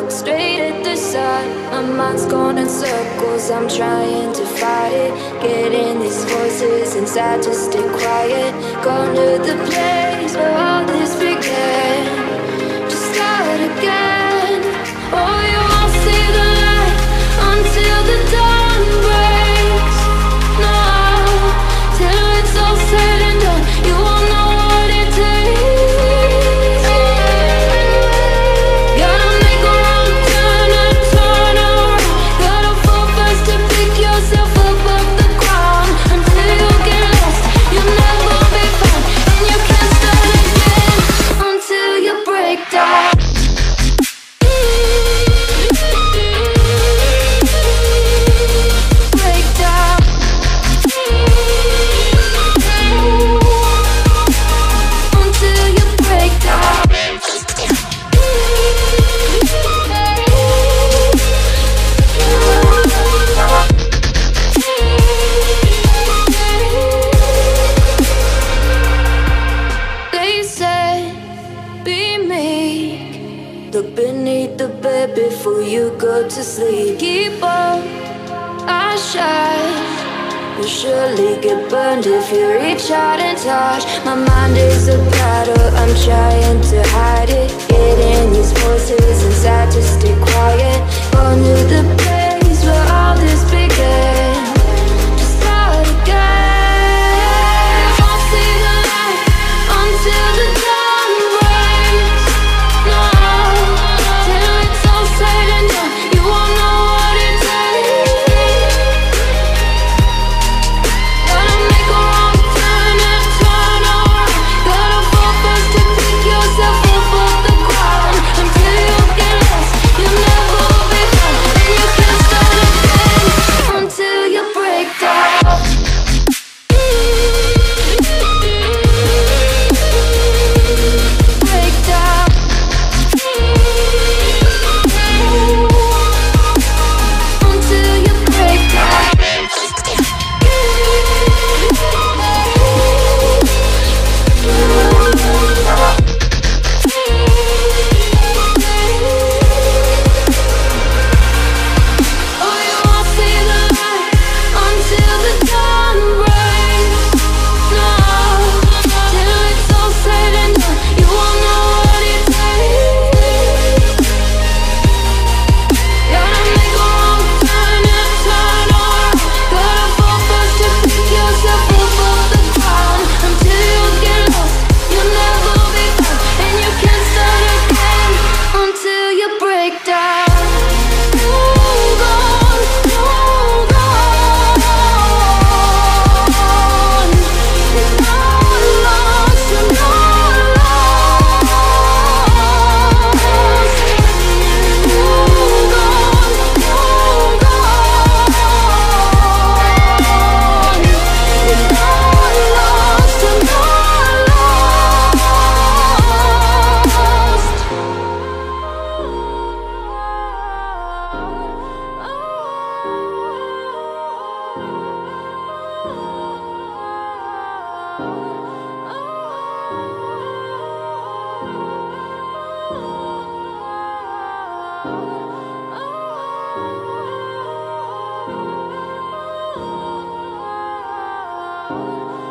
look straight at the sun. My mind's going in circles, I'm trying to fight it. Getting these voices inside to stay quiet. Gone to the place where all this began. To start again. Oh, you won't see the light until the dark. Oh.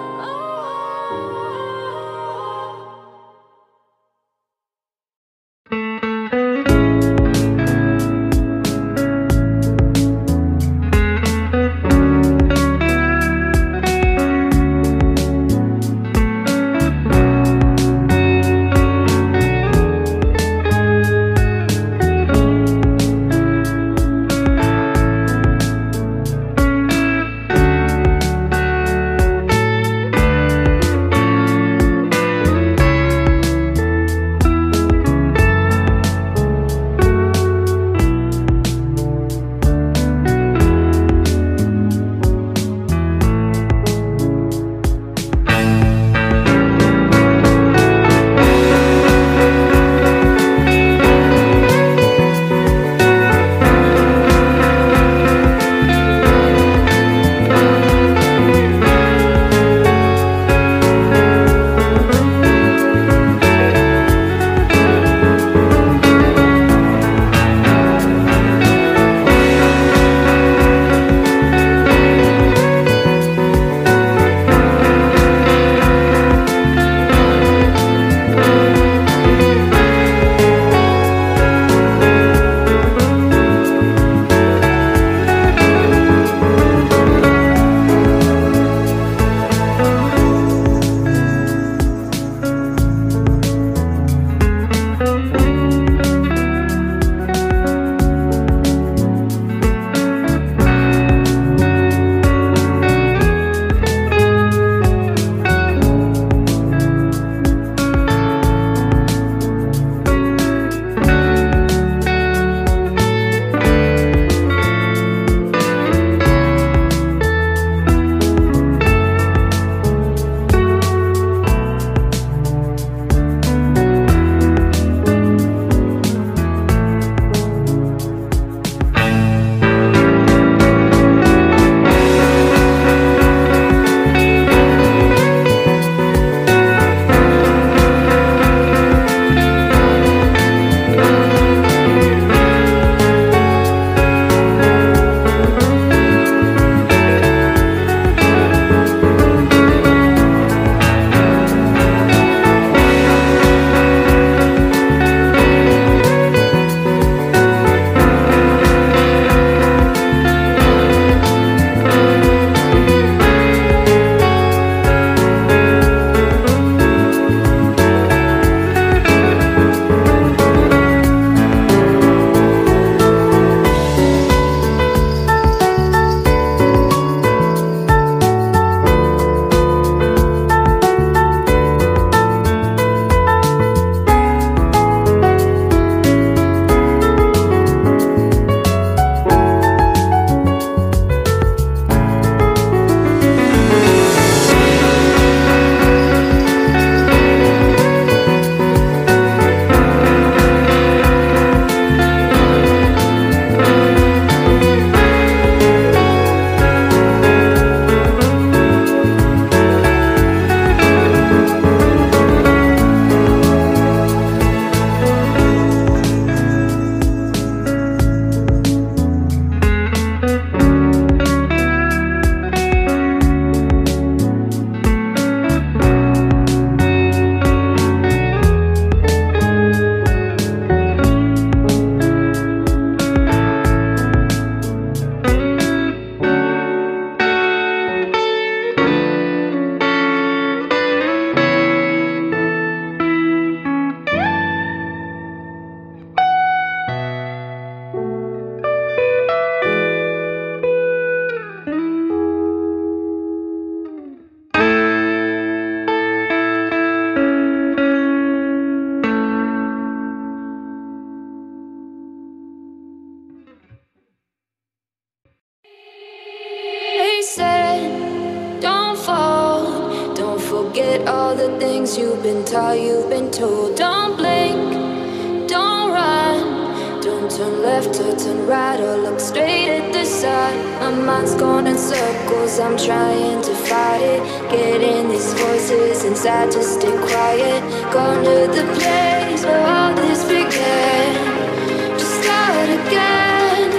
turn left or turn right or look straight at the sun. My mind's going in circles, I'm trying to fight it. Getting these voices inside to stay quiet. Going to the place where all this began. Just start again.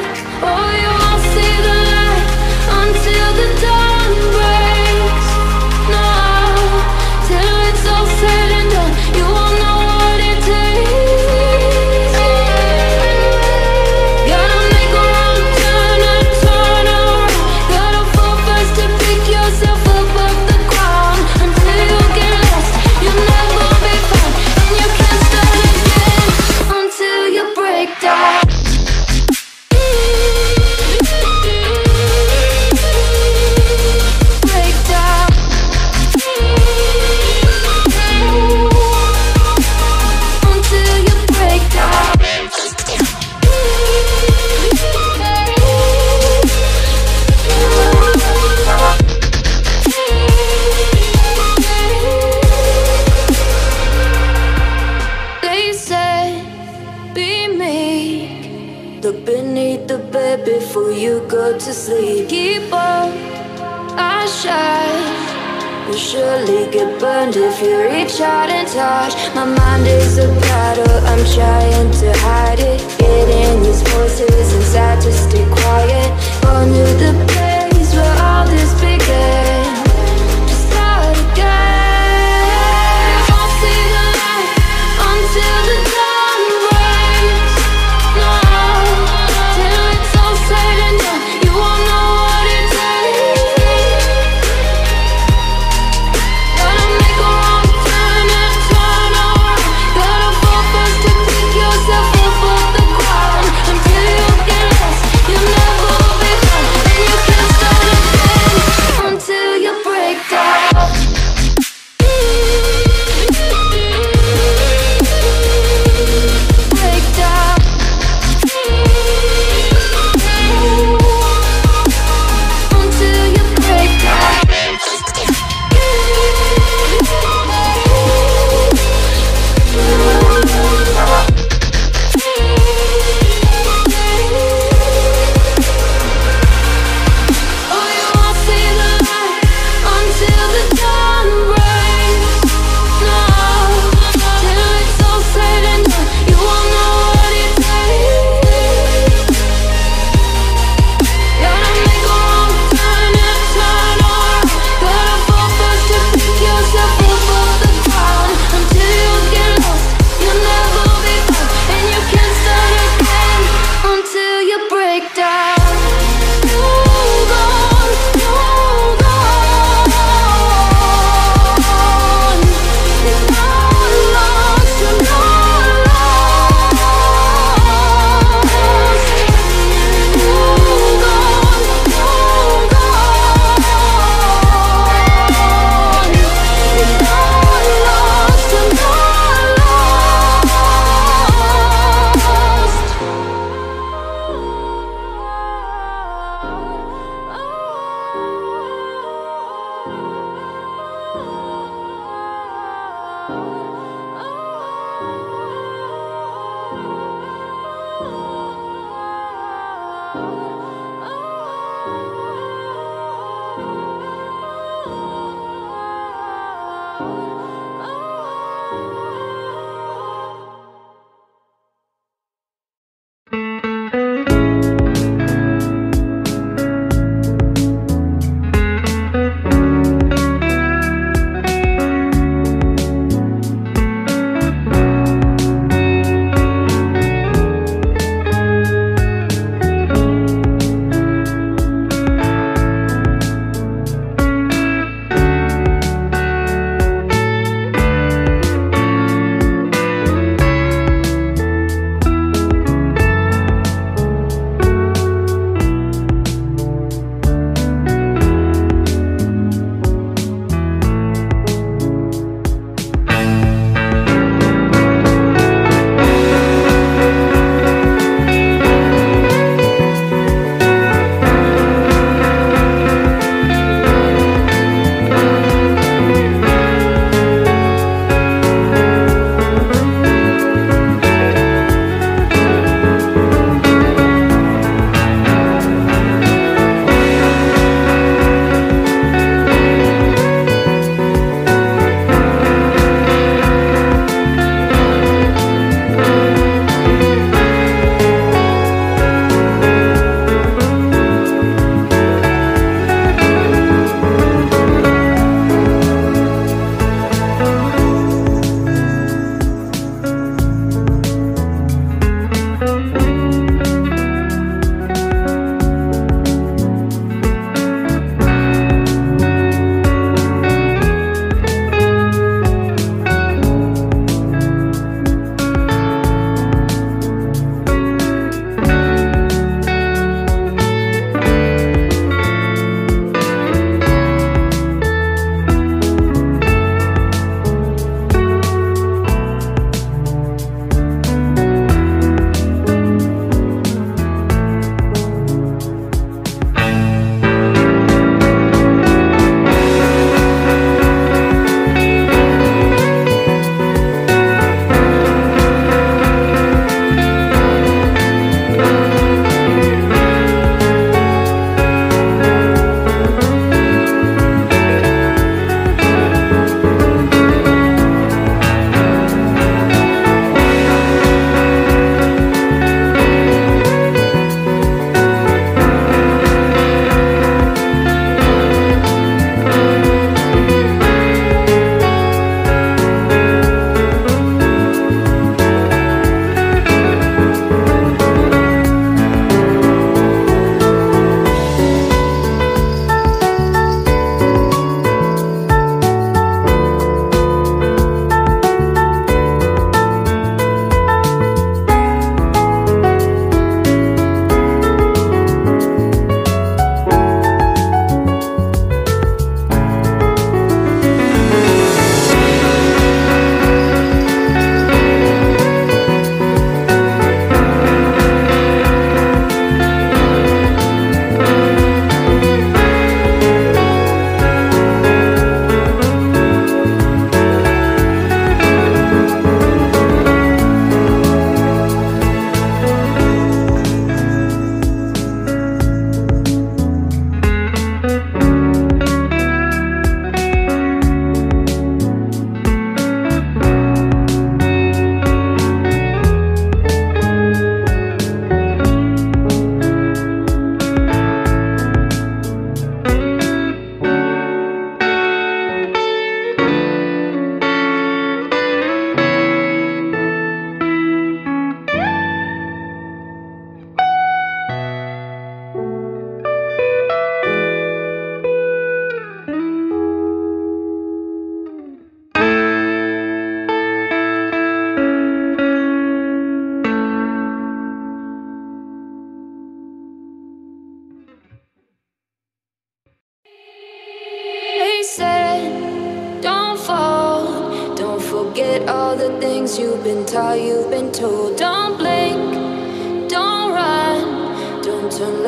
Oh,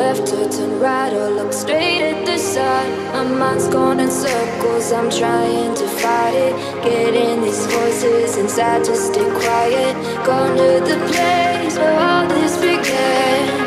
left or turn right or look straight at the sun. My mind's going in circles, I'm trying to fight it. Getting these voices inside to stay quiet. Gone to the place where all this began.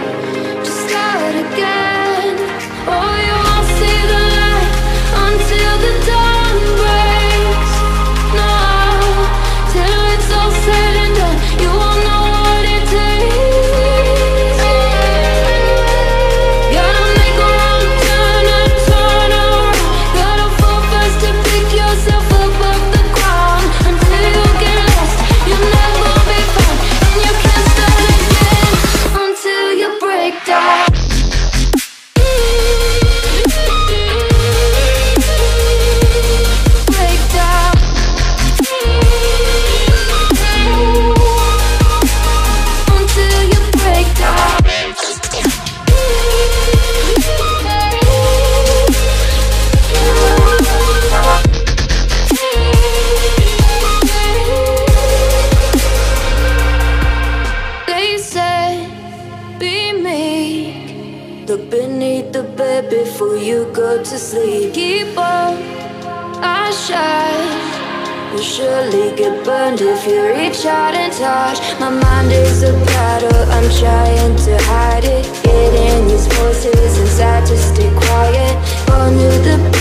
Sad to stay quiet. All knew the